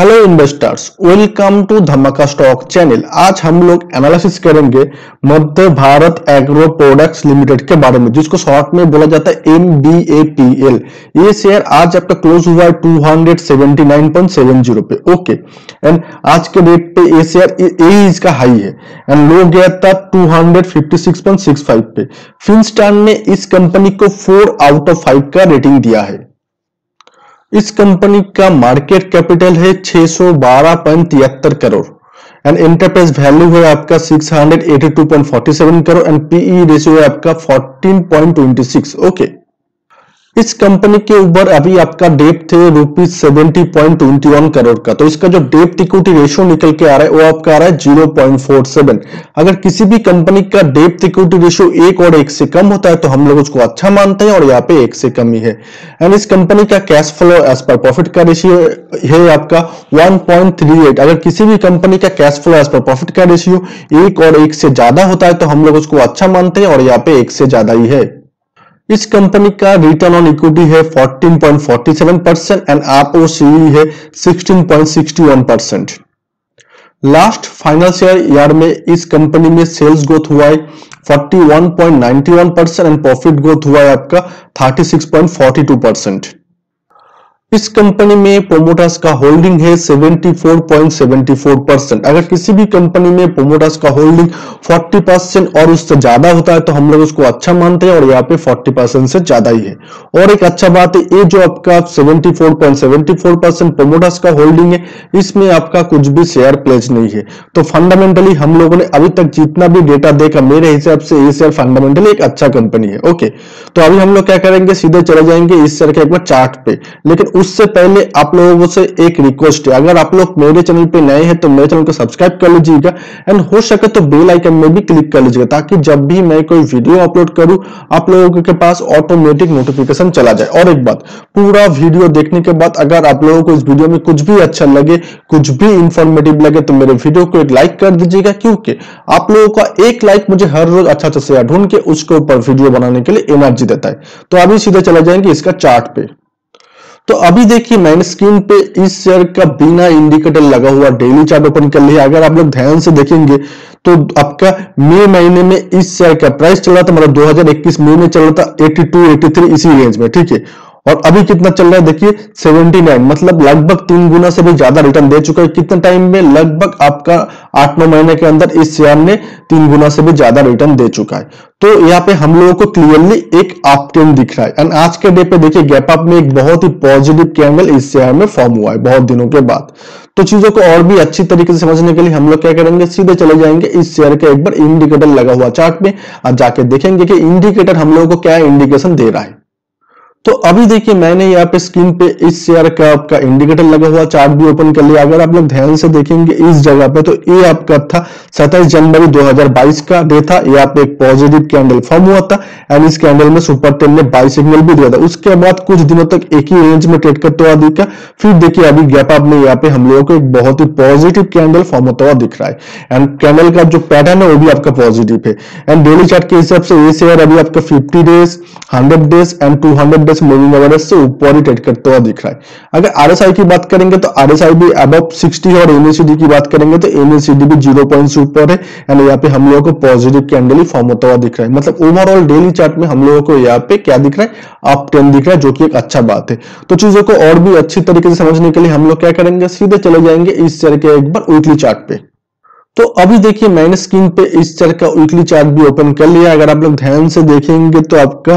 Hello investors welcome to Dhamaka stock channel आज हम लोग एनालिसिस करेंगे Madhya Bharat agro products limited के बारे में, जिसको शॉर्ट में बोला जाता है M B A P L ये शेयर आज आपका क्लोज हुआ है two hundred seventy nine point seven zero पे। ओके एंड आज के डेट पे ये शेयर यही इसका हाई है। एंड लो गया था two hundred fifty six point six five पे। फिनस्टान ने इस कंपनी को फोर आउट ऑफ़ फाइव का रेटिंग दिया है। इस कंपनी का मार्केट कैपिटल है छह सौ बारह पॉइंट तिहत्तर करोड़। एंड एंटरप्राइज वैल्यू है आपका 682.47 करोड़। एंड पीई रेशियो है आपका 14.26 ओके इस कंपनी के ऊपर अभी आपका डेप्थ है rupees seventy point twenty one crore का। तो इसका जो डेप्थ इक्विटी रेशियो निकल के आ रहा है, वो आपका आ रहा है ज़ीरो पॉइंट फोर सेवन। अगर किसी भी कंपनी का डेप्थ इक्विटी रेशियो एक और एक से कम होता है तो हम लोग उसको अच्छा मानते हैं और यहाँ पे एक से कम ही है। एंड इस कंपनी का cash flow as per profit का रेशियो है आपका 1.38 अगर किसी भी कंपनी का cash flow as per profit का रेशियो एक और एक से ज़्यादा होता है तो हम लोग उसको अच्छा मानते हैं और यहाँ पे एक से ज़्यादा ही है। इस कंपनी का रिटर्न ऑन इक्विटी है 14.47 परसेंट एंड आरओसी है 16.61 परसेंट लास्ट फाइनेंशियल ईयर में इस कंपनी में सेल्स ग्रोथ हुआ है 41.91 परसेंट एंड प्रॉफिट ग्रोथ हुआ है आपका 36.42 परसेंट इस कंपनी में प्रोमोटर्स का होल्डिंग है 74.74 परसेंट अगर किसी भी कंपनी में प्रोमोटर्स का होल्डिंग 40 परसेंट और उससे ज़्यादा होता है तो हम लोग उसको अच्छा मानते हैं और यहाँ पे 40 परसेंट से ज़्यादा ही है। और एक अच्छा बात है, ये जो आपका 74.74 परसेंट प्रोमोटर्स का होल्डिंग है, इसमें आपका कुछ भी शेयर प्लेज नहीं है। तो फंडामेंटली हम लोगों ने अभी तक जितना भी डेटा देखा, मेरे हिसाब से ये शेयर फंडामेंटली एक अच्छा कंपनी है ओके तो अभी हम लोग क्या करेंगे, सीधे चले जाएँगे इस शेयर के एक बार चार्ट पे। लेकिन उससे पहले आप लोगों से एक रिक्वेस्ट है। अगर आप लोग मेरे चैनल पे नए हैं तो मेरे चैनल को सब्सक्राइब कर लीजिएगा एंड हो सके तो बेल आइकन में भी क्लिक कर लीजिएगा ताकि जब भी मैं कोई वीडियो अपलोड करूँ, आप लोगों के पास ऑटोमेटिक नोटिफिकेशन चला जाए। और एक बात, पूरा वीडियो देखने के बाद अगर आप लोगों को इस वीडियो में कुछ भी अच्छा लगे, कुछ भी इंफॉर्मेटिव लगे तो मेरे वीडियो को एक लाइक कर दीजिएगा। क्योंकि आप लोगों का एक लाइक मुझे हर रोज अच्छा अच्छा शेयर ढूंढ के उसके ऊपर वीडियो बनाने के लिए एनर्जी देता है। तो अभी सीधे चले जाएँगे इसका चार्ट पे। तो अभी देखिए मैंने स्क्रीन पे इस शेयर का बिना इंडिकेटर लगा हुआ डेली चार्ट ओपन कर लिया अगर आप लोग ध्यान से देखेंगे तो आपका मई महीने में इस शेयर का प्राइस चल रहा था मतलब 2021 मई में चल रहा था 82 83 इसी रेंज में, ठीक है? और अभी कितना चल रहा है, देखिए 79 मतलब लगभग तीन गुना से भी ज़्यादा रिटर्न दे चुका है। कितने टाइम में? लगभग आपका आठ नौ महीने के अंदर इस शेयर ने तीन गुना से भी ज़्यादा रिटर्न दे चुका है। तो यहाँ पे हम लोगों को क्लियरली एक अप दिख रहा है। एंड आज के डे पे देखिए गैप अप में एक बहुत ही पॉजिटिव कैंगल इस शेयर में फॉर्म हुआ है, बहुत दिनों के बाद। तो चीज़ों को और भी अच्छी तरीके से समझने के लिए हम लोग क्या करेंगे? सीधे चले जाएँगे। इस शेयर के एक बार इंडिकेटर लगा हुआ चार्ट में। और जाके देखेंगे कि इंडिकेटर हम लोगों को क्या इंडिकेशन दे रहा है। तो अभी देखिए, मैंने यहाँ पे स्क्रीन पे इस शेयर का आपका इंडिकेटर लगा हुआ चार्ट भी ओपन कर लिया। अगर आप लोग ध्यान से देखेंगे इस जगह पे तो ये आपका था 27 जनवरी 2022 का डे था। यहाँ पे एक पॉजिटिव कैंडल फॉर्म हुआ था एंड इस कैंडल में सुपर टेन ने बाई सिग्नल भी दिया था। उसके बाद कुछ दिनों तक एक ही रेंज में ट्रेड करते हुआ दिखा। फिर देखिए, अभी गैप अप में यहाँ पे हम लोगों को एक बहुत ही पॉजिटिव कैंडल फॉर्म होता हुआ दिख रहा है। एंड कैंडल का जो पैटर्न है, वो भी आपका पॉजिटिव है। एंड डेली चार्ट के हिसाब से ये शेयर अभी आपका fifty days hundred days and two hundred days moving average से ऊपर ही ट्रेड करते हुआ दिख रहा है। अगर आरएसआई की बात करेंगे तो आरएसआई भी अब 60 और एमएसीडी की बात करेंगे तो एमएसीडी भी ज़ीरो पॉइंट से ऊपर है एंड यहाँ पे हम लोगों को पॉजिटिव कैंडल ही फॉर्म होता हुआ दिख रहा है। मतलब ओवरऑल डेली चार्ट में हम लोगों को यहाँ पे क्या दिख रहा है? अप ट्रेंड दिख रहा है, जो कि एक अच्छा बात है। तो चीज़ों को और भी अच्छी तरीके से समझने के लिए हम लोग क्या करेंगे? सीधे चले जाएँगे इस शेयर के एक बार वीकली चार्ट पे। तो अभी देखिए मैंने स्क्रीन पे इस चर का वीकली चार्ट भी ओपन कर लिया अगर आप लोग ध्यान से देखेंगे तो आपका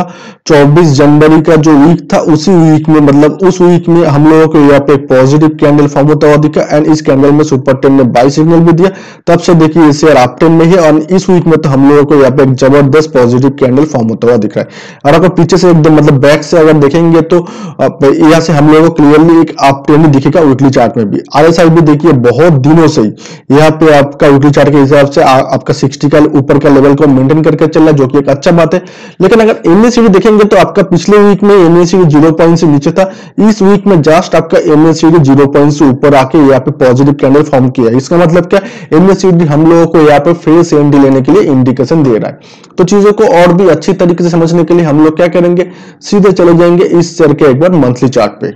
24 जनवरी का जो वीक था, उसी वीक में मतलब उस वीक में हम लोगों को यहाँ पे पॉजिटिव कैंडल फॉर्म होता हुआ दिखा एंड इस कैंडल में सुपर टेन ने बाई सिग्नल भी दिया। तब से देखिए इस शेयर आप टेन में है और इस वीक में तो हम लोगों को यहाँ पे एक ज़बरदस्त पॉजिटिव कैंडल फॉर्म होता हुआ दिख रहा है। और आपको पीछे से एकदम मतलब बैक से अगर देखेंगे तो यहाँ से हम लोगों को क्लियरली एक आप ट्रेंड दिखेगा वीकली चार्ट में भी। आर भी देखिए बहुत दिनों से ही यहाँ पे आपका वीकली चार्ट के हिसाब से आ, आपका 60 का ऊपर का लेवल को मेंटेन करके चल रहा जो कि एक अच्छा बात है। लेकिन अगर एमएसीडी देखेंगे तो आपका पिछले वीक में एमएसीडी ज़ीरो पॉइंट से नीचे था। इस वीक में जस्ट आपका एमएसीडी ज़ीरो पॉइंट से ऊपर आके यहाँ पे पॉजिटिव कैंडल फॉर्म किया इसका मतलब क्या? एमएसीडी हम लोगों को यहाँ पे फेस एंडी लेने के लिए इंडिकेशन दे रहा है। तो चीज़ों को और भी अच्छी तरीके से समझने के लिए हम लोग क्या करेंगे? सीधे चले जाएँगे इस शेयर के एक बार मंथली चार्ट पे।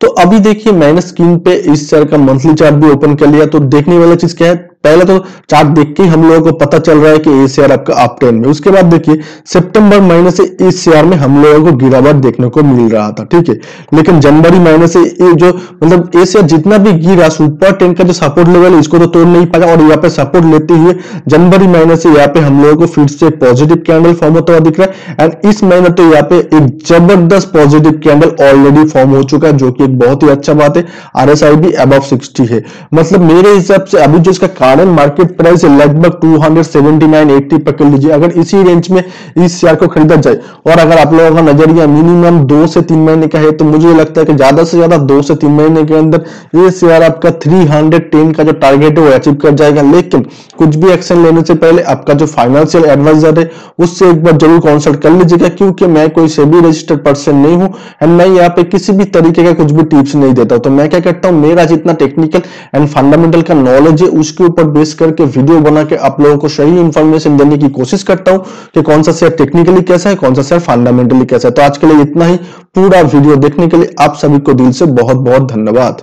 तो अभी देखिए मैंने स्क्रीन पे इस शेयर का मंथली चार्ट भी ओपन कर लिया। तो देखने वाला चीज़ क्या है? पहले तो चार्ट देख के हम लोगों को पता चल रहा है कि ये शेयर आपका अप ट्रेंड में। उसके बाद देखिए, सितंबर महीने से इस शेयर में हम लोगों को गिरावट देखने को मिल रहा था, ठीक है? लेकिन जनवरी महीने से ये जो मतलब ये शेयर जितना भी गिरा सुपर टेन का जो सपोर्ट लेवल है, इसको तो तोड़ नहीं पाया और यहाँ पे सपोर्ट लेते हुए जनवरी महीने से यहाँ पे हम लोगों को फिर से पॉजिटिव कैंडल फॉर्म होता हुआ दिख रहा है। एंड इस महीने तो यहाँ पे एक ज़बरदस्त पॉजिटिव कैंडल ऑलरेडी फॉर्म हो चुका है, जो कि एक बहुत ही अच्छा बात है। आर भी अब सिक्सटी है। मतलब मेरे हिसाब से अभी जो इसका कारण मार्केट प्राइस लगभग 279 80 पकड़ लीजिए। अगर इसी रेंज में इस शेयर को खरीदा जाए, और अगर आप लोगों का नज़रिया मिनिमम दो से तीन महीने का है तो मुझे लगता है कि ज़्यादा से ज़्यादा दो से तीन महीने के अंदर ये शेयर आपका 310 का जो टारगेट है, वो अचीव कर जाएगा। लेकिन कुछ भी एक्शन लेने से पहले आपका जो फाइनेंशियल एडवाइजर है, उससे एक बार ज़रूर कंसल्ट कर लीजिएगा, क्योंकि मैं कोई सेबी रजिस्टर्ड पर्सन नहीं हूँ एंड मैं यहाँ पे किसी भी तरीके का कुछ भी टिप्स नहीं देता तो मैं क्या करता हूँ, मेरा जितना टेक्निकल एंड फंडामेंटल का नॉलेज है, उसके ऊपर बेस करके वीडियो बना के आप लोगों को सही इन्फॉर्मेशन देने की कोशिश करता हूँ कि कौन सा शेयर टेक्निकली कैसा है, कौन सा शेयर फंडामेंटली कैसा है। तो आज के लिए इतना ही। पूरा वीडियो देखने के लिए आप सभी को दिल से बहुत बहुत धन्यवाद।